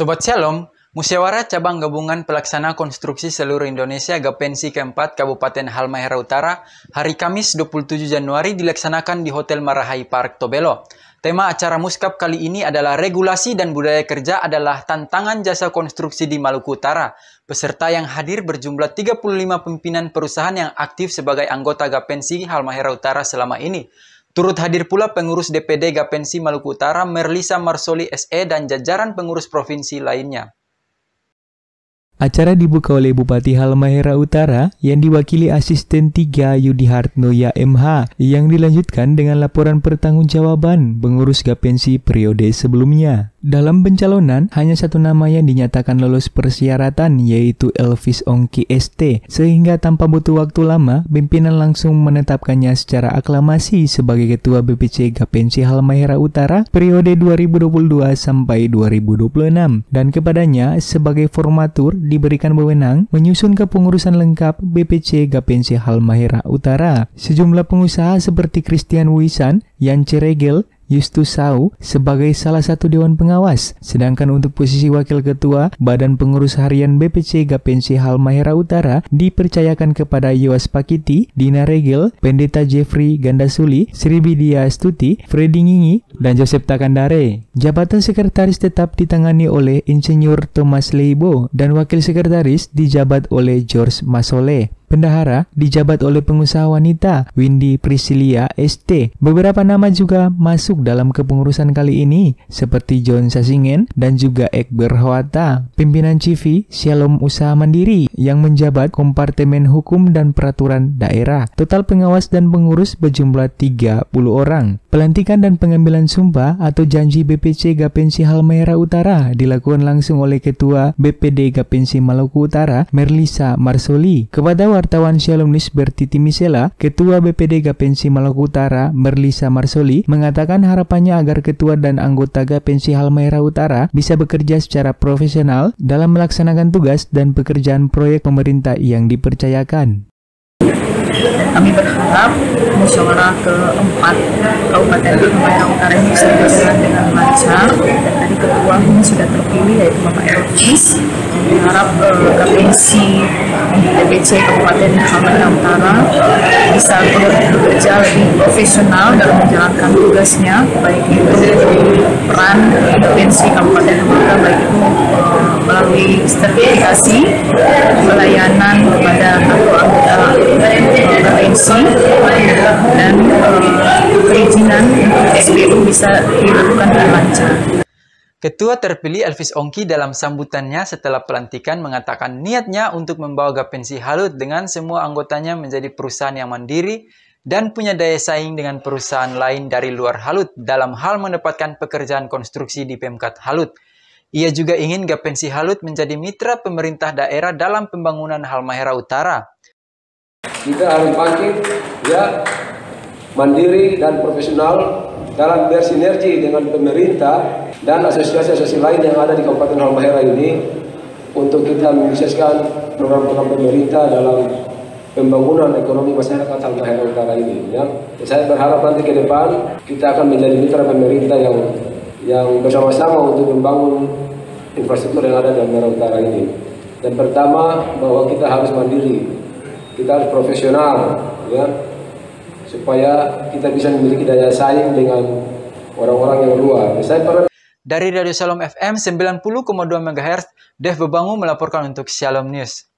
Sobat Shalom, Musyawarah Cabang Gabungan Pelaksana Konstruksi Seluruh Indonesia Gapensi keempat Kabupaten Halmahera Utara hari Kamis 27 Januari dilaksanakan di Hotel Marahai Park Tobelo. Tema acara Muskap kali ini adalah regulasi dan budaya kerja adalah tantangan jasa konstruksi di Maluku Utara. Peserta yang hadir berjumlah 35 pimpinan perusahaan yang aktif sebagai anggota Gapensi Halmahera Utara selama ini. Turut hadir pula pengurus DPD Gapensi Maluku Utara Merlisa Marsoli SE dan jajaran pengurus provinsi lainnya. Acara dibuka oleh Bupati Halmahera Utara yang diwakili Asisten 3 Yudi Hartnoya MH yang dilanjutkan dengan laporan pertanggungjawaban pengurus Gapensi periode sebelumnya. Dalam pencalonan, hanya satu nama yang dinyatakan lolos persyaratan yaitu Elvis Ongki ST, sehingga tanpa butuh waktu lama, pimpinan langsung menetapkannya secara aklamasi sebagai Ketua BPC Gapensi Halmahera Utara periode 2022 sampai 2026 dan kepadanya sebagai formatur diberikan wewenang menyusun kepengurusan lengkap BPC Gapensi Halmahera Utara. Sejumlah pengusaha seperti Christian Wisan, Yance Regel, Justus Sau sebagai salah satu dewan pengawas, sedangkan untuk posisi wakil ketua Badan Pengurus Harian BPC Gapensi Halmahera Utara dipercayakan kepada Yowas Pakiti, Dina Regel, Pendeta Jeffrey Gandasuli, Sri Bidia Stuti, Freddy Ngingi, dan Joseph Takandare. Jabatan sekretaris tetap ditangani oleh Insinyur Thomas Leibo dan wakil sekretaris dijabat oleh George Masole. Bendahara dijabat oleh pengusaha wanita Windy Priscilia ST. Beberapa nama juga masuk dalam kepengurusan kali ini seperti John Sasingen dan juga Ekber Hoata, pimpinan CV Shalom Usaha Mandiri yang menjabat Kompartemen Hukum dan Peraturan Daerah. Total pengawas dan pengurus berjumlah 30 orang. Pelantikan dan pengambilan sumpah atau janji BPC Gapensi Halmahera Utara dilakukan langsung oleh Ketua BPD Gapensi Maluku Utara Merlisa Marsoli kepada wartawan Shalom News Bertiti Misela, Ketua BPD Gapensi Maluku Utara, Merlisa Marsoli, mengatakan harapannya agar ketua dan anggota Gapensi Halmahera Utara bisa bekerja secara profesional dalam melaksanakan tugas dan pekerjaan proyek pemerintah yang dipercayakan. Kami berharap musyawarah keempat Kabupaten Halmahera Utara ini bisa berjalan dengan lancar. Tadi ketua ini sudah terpilih yaitu Bapak Elvis. Berharap uh, Kapensi DPC Kabupaten Halmahera Utara bisa bekerja lebih profesional dalam menjalankan tugasnya, baik itu peran Kapensi Kabupaten Halmahera baik itu uh, melalui sertifikasi SPU bisa dilakukan dengan lancar. Ketua terpilih Elvis Ongki dalam sambutannya setelah pelantikan mengatakan niatnya untuk membawa Gapensi Halut dengan semua anggotanya menjadi perusahaan yang mandiri dan punya daya saing dengan perusahaan lain dari luar Halut dalam hal mendapatkan pekerjaan konstruksi di Pemkat Halut. Ia juga ingin Gapensi Halut menjadi mitra pemerintah daerah dalam pembangunan Halmahera Utara. Kita harus bangkit, ya, mandiri dan profesional dalam bersinergi dengan pemerintah dan asosiasi-asosiasi lain yang ada di Kabupaten Halmahera ini untuk kita menyukseskan program-program pemerintah dalam pembangunan ekonomi masyarakat Halmahera Utara ini. Ya. Saya berharap nanti ke depan kita akan menjadi mitra pemerintah yang yang bersama-sama untuk membangun infrastruktur yang ada di Halmahera Utara ini. Dan pertama bahwa kita harus mandiri, kita harus profesional, ya, supaya kita bisa memiliki daya saing dengan orang-orang yang luar. Saya pernah dari Radio Shalom FM 90,2 MHz, Dev Bebangu melaporkan untuk Shalom News.